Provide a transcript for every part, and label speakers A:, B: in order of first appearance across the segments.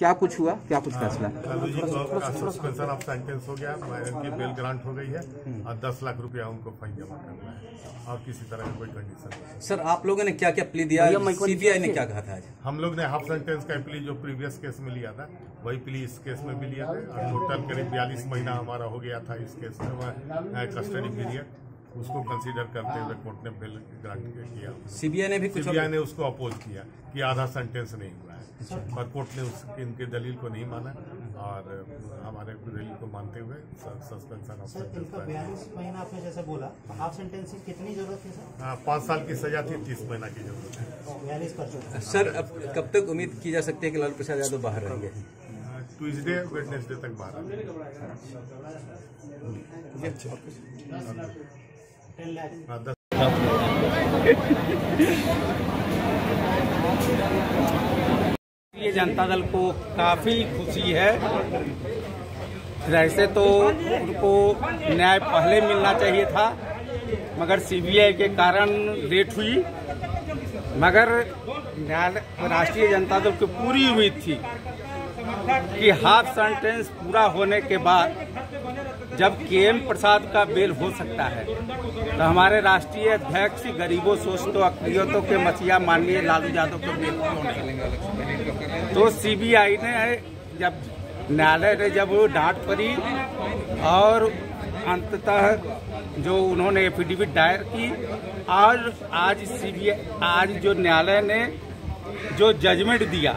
A: क्या कुछ हुआ? क्या कुछ फैसला?
B: सस्पेंशन ऑफ़ सेंटेंस हो गया। मैडम बेल ग्रांट हो गई है और दस लाख रुपया उनको फाइन जमा करना है। और किसी तरह की कोई कंडीशन
A: सर आप लोगों ने क्या क्या प्ली दिया? सीबीआई ने क्या कहा था
B: हम लोग ने हाफ़ सेंटेंस का प्ली जो प्रीवियस केस में लिया था वही प्ली इस केस में भी लिया था। और टोटल करीब बयालीस महीना हमारा हो गया था इस केस में कस्टडी पीरियड उसको कंसीडर करते हुए कोर्ट ने बेल ग्रांट किया।
A: सीबीआई ने भी कुछ
B: सीबीआई ने उसको अपोज किया कि आधा सेंटेंस नहीं हुआ है। और कोर्ट ने उस इनके दलील को नहीं माना और हमारे दलील को मानते हुए सस्पेंशन ऑफ़ सेंटेंस
C: बयालीस महीना आपने जैसे बोला हाफ़ सेंटेंस की कितनी ज़रूरत है सर?
B: हाँ पाँच साल की सजा थी तीस महीना की ज़रूरत है।
C: बयालीस
A: सर अब कब तक उम्मीद की जा सकती है कि लालू प्रसाद यादव बाहर रहेंगे?
B: ट्यूजडे वेडनेसडे तक बाहर
D: ये जनता दल को काफ़ी खुशी है। वैसे तो उनको न्याय पहले मिलना चाहिए था, मगर सीबीआई के कारण लेट हुई। मगर राष्ट्रीय जनता दल को पूरी उम्मीद थी कि हाफ़ सेंटेंस पूरा होने के बाद जब के प्रसाद का बेल हो सकता है तो हमारे राष्ट्रीय अध्यक्ष गरीबों शोषितों अकलियतों के मसीहा माननीय लालू यादव के बेल क्यों तो सीबीआई ने जब, न्यायालय ने जब डांट पड़ी और अंततः जो उन्होंने एफिडेविट दायर की, और आज सीबीआई, आज जो न्यायालय ने जो जजमेंट दिया,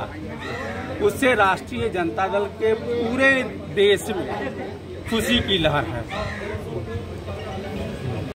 D: उससे राष्ट्रीय जनता दल के पूरे देश में खुशी की लहर है।